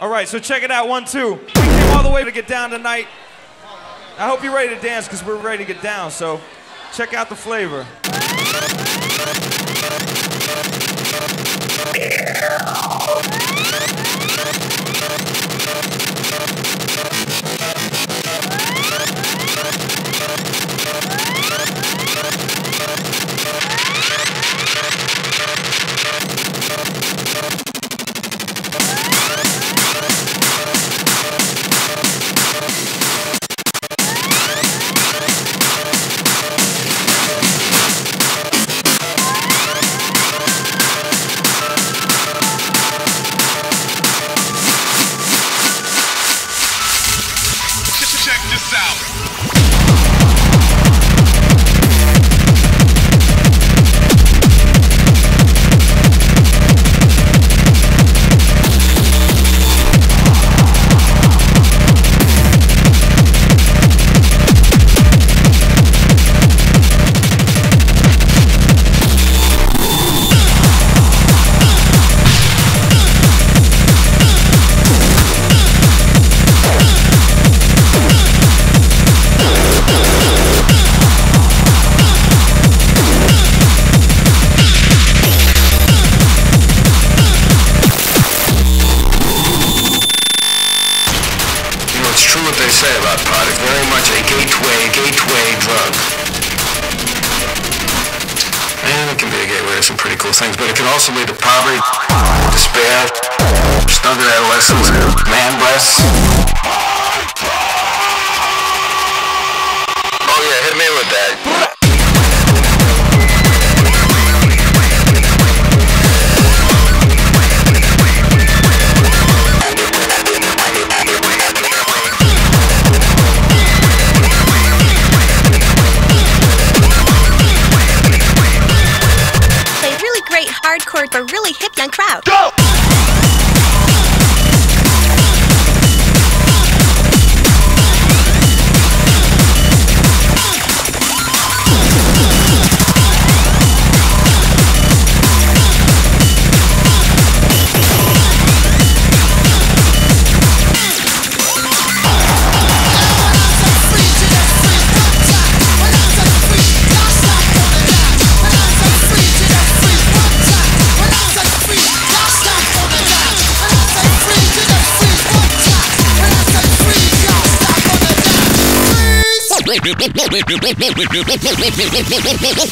All right, so check it out. One, two. We came all the way to get down tonight. I hope you're ready to dance because we're ready to get down. So check out the flavor. Check say about pot. It's very much a gateway, gateway drug. And it can be a gateway to some pretty cool things, but it can also lead to poverty, despair, stunted adolescence, man breasts. Oh yeah, hit me with that. Hardcore for really hip young crowd.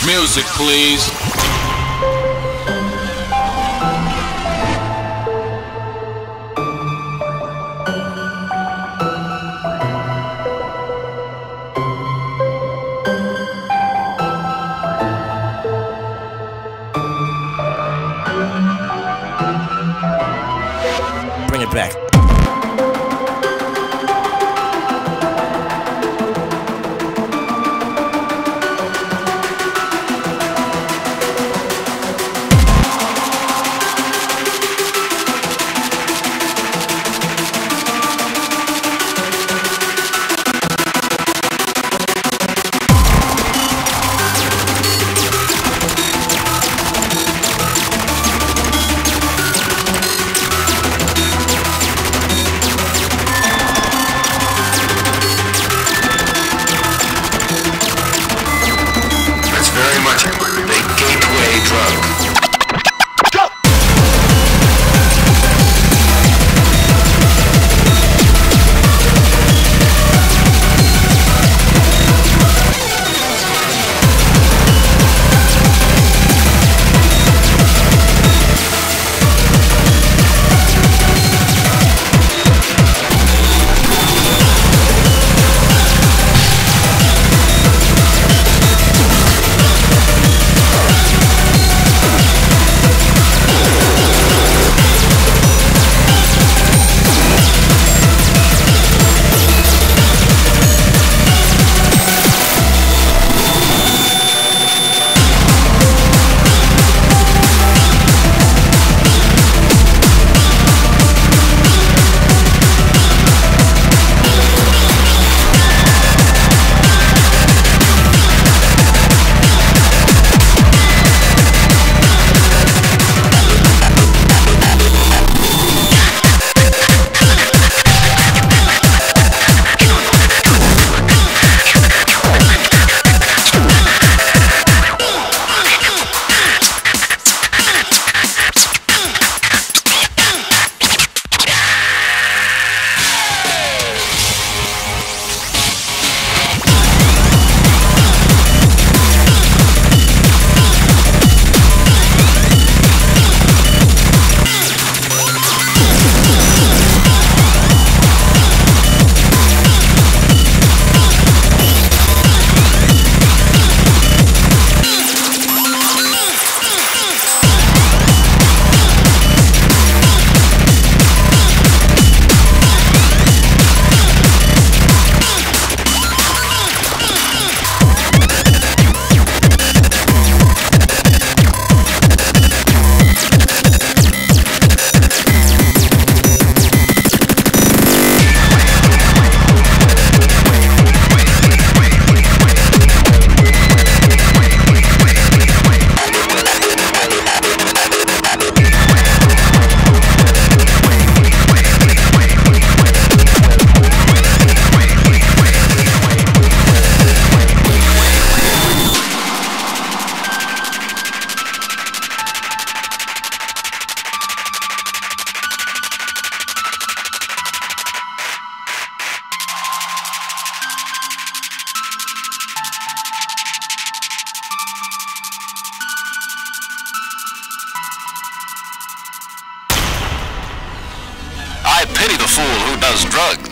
Music, please. Bring it back. Pity the fool who does drugs.